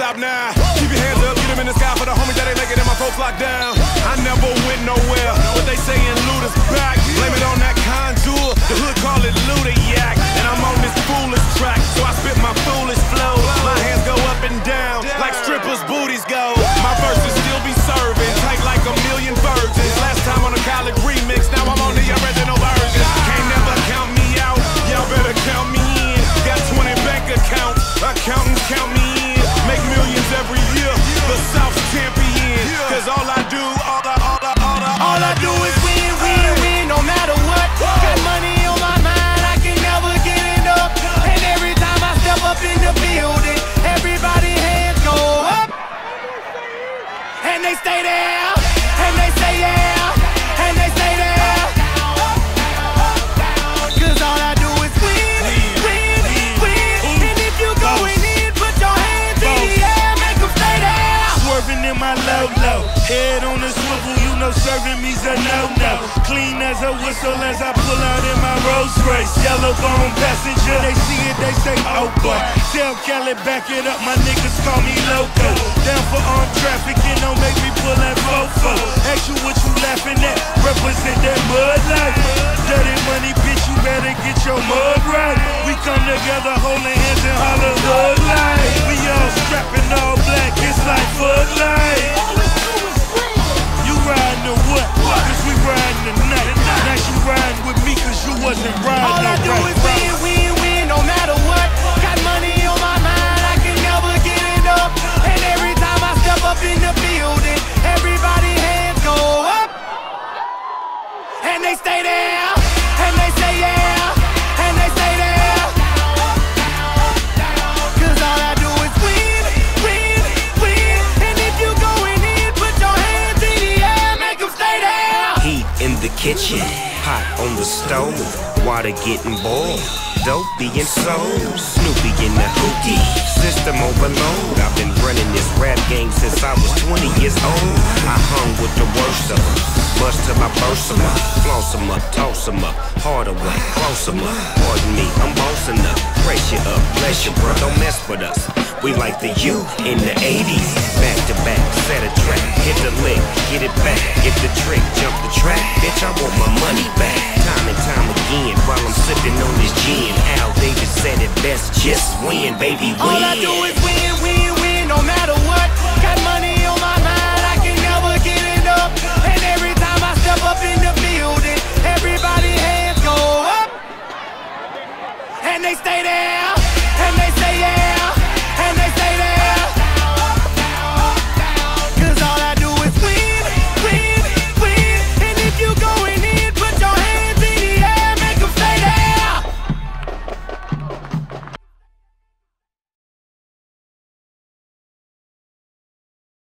up now. Keep your hands up, get them in the sky for the homies that ain't making it, my folks locked down. I never went nowhere, but they saying is back. Blame it on that contour, the hood call it yak. And I'm on this foolish track, so I spit my foolish flow. My hands go up and down, like strippers' booties go. They stay there, and they say yeah, and they stay there. Cause all I do is win, win, win. And if you going in, put your hands in the air, make 'em stay there. Swerving in my low low, head on the swivel, know serving me's a no no. Clean as a whistle as I pull out in my Rolls Royce, yellow bone passenger. They see it, they say oh boy. Tell Cali back it up, my niggas call me loco. Down for armed trafficking, don't make me pull that fofo. Ask you what you laughing at, represent that mud life. Dirty money, bitch, you better get your mud right. We come together holding hands and holler stay there, and they say yeah, and they stay there. Cause all I do is win, win, win. And if you in, put your hands in the air, make 'em stay there. Heat in the kitchen, hot on the stove, water getting boiled, dope being sold, Snoopy in the hoopty, system overload. I've been running this rap game since I was 20 years old. I hung with the till I burst 'em up, floss 'em up, toss 'em up, hard away, close 'em up. Pardon me, I'm bossing up, brace you up, bless you, bro, don't mess with us. We like the U in the 80s, back to back, set a track, hit the lick, get it back, get the trick, jump the track, bitch, I want my money back. Time and time again, while I'm sipping on this gin. Al Davis said it best, just win, baby, win. All I do is win, win, and they stay there.